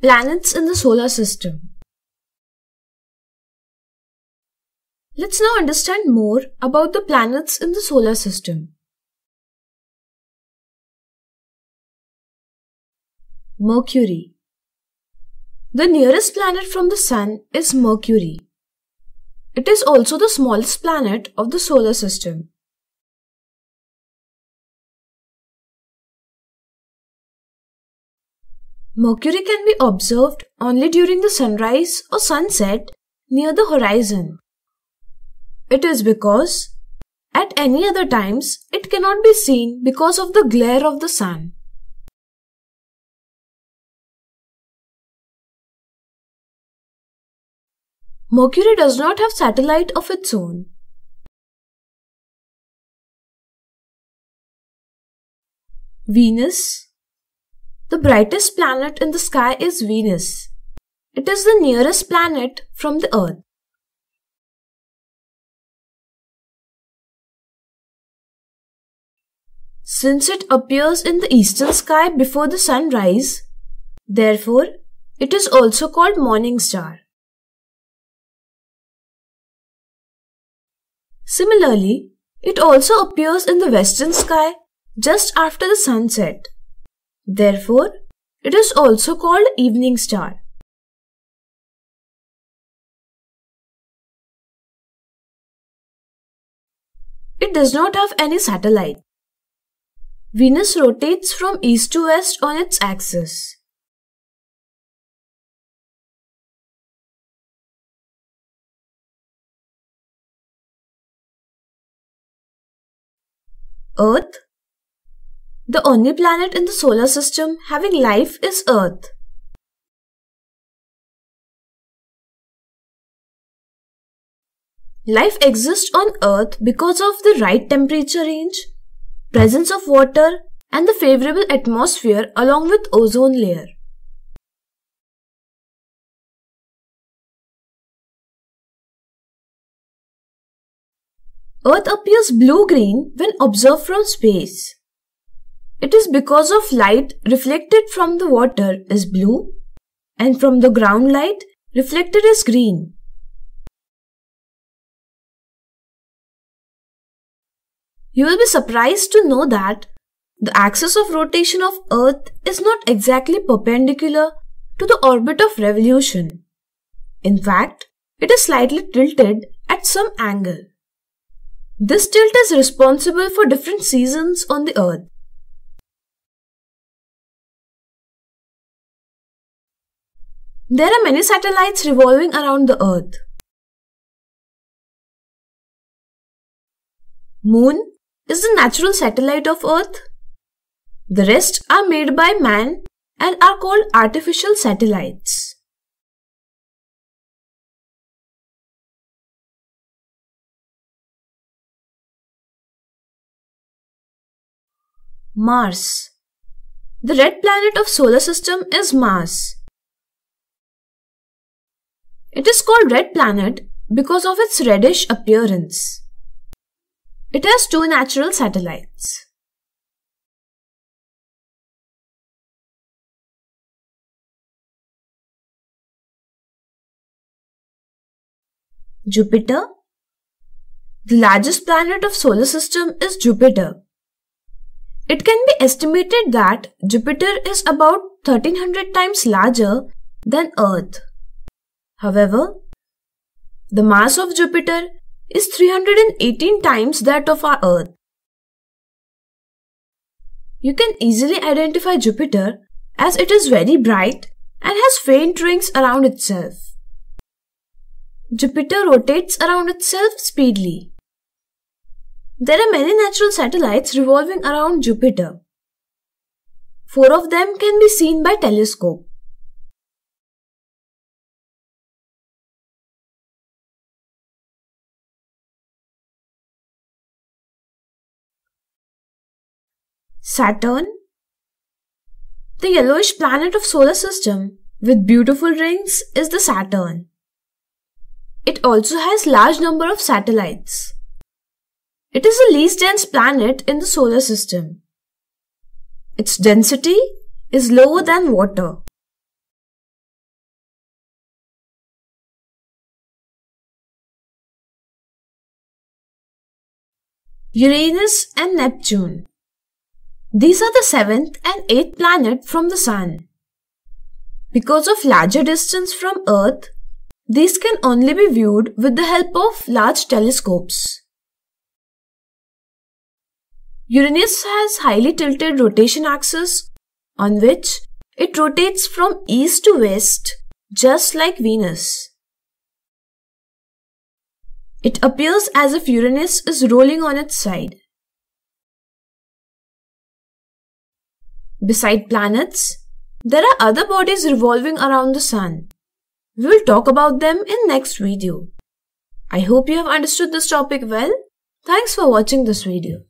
Planets in the solar system. Let's now understand more about the planets in the solar system. Mercury The nearest planet from the Sun is Mercury. It is also the smallest planet of the solar system. Mercury can be observed only during the sunrise or sunset near the horizon. It is because at any other times it cannot be seen because of the glare of the sun. Mercury does not have satellite of its own. Venus the brightest planet in the sky is Venus. It is the nearest planet from the Earth. Since it appears in the eastern sky before the sunrise, therefore it is also called morning star. Similarly, it also appears in the western sky just after the sunset. Therefore, it is also called evening star. It does not have any satellite. Venus rotates from east to west on its axis. Earth the only planet in the solar system having life is Earth. Life exists on Earth because of the right temperature range, presence of water, and the favorable atmosphere along with ozone layer. Earth appears blue-green when observed from space. It is because of light reflected from the water is blue and from the ground light reflected is green. You will be surprised to know that the axis of rotation of Earth is not exactly perpendicular to the orbit of revolution. In fact, it is slightly tilted at some angle. This tilt is responsible for different seasons on the Earth. There are many satellites revolving around the Earth. Moon is the natural satellite of Earth. The rest are made by man and are called artificial satellites. Mars The red planet of solar system is Mars. It is called red planet because of its reddish appearance. It has two natural satellites. Jupiter The largest planet of solar system is Jupiter. It can be estimated that Jupiter is about 1300 times larger than Earth. However, the mass of Jupiter is 318 times that of our Earth. You can easily identify Jupiter as it is very bright and has faint rings around itself. Jupiter rotates around itself speedily. There are many natural satellites revolving around Jupiter. Four of them can be seen by telescope. Saturn? The yellowish planet of solar system with beautiful rings is the Saturn. It also has large number of satellites. It is the least dense planet in the solar system. Its density is lower than water. Uranus and Neptune these are the seventh and eighth planet from the Sun. Because of larger distance from Earth, these can only be viewed with the help of large telescopes. Uranus has highly tilted rotation axis on which it rotates from east to west just like Venus. It appears as if Uranus is rolling on its side. Beside planets, there are other bodies revolving around the Sun. We will talk about them in next video. I hope you have understood this topic well. Thanks for watching this video.